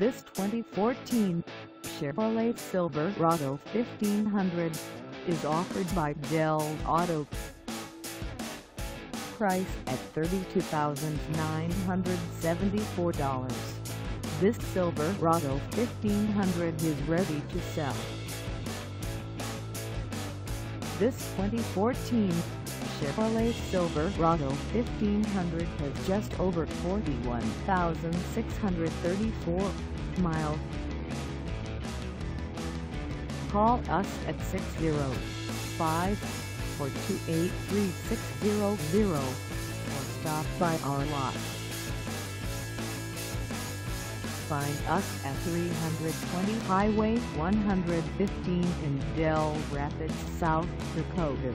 This 2014 Chevrolet Silverado 1500 is offered by Dell Auto. Price at $32,974. This Silverado 1500 is ready to sell. This 2014 Chevrolet Silverado 1500 has just over 41,634 miles. Call us at 605-428-3600 or stop by our lot. Find us at 320 Highway 115 in Dell Rapids, South Dakota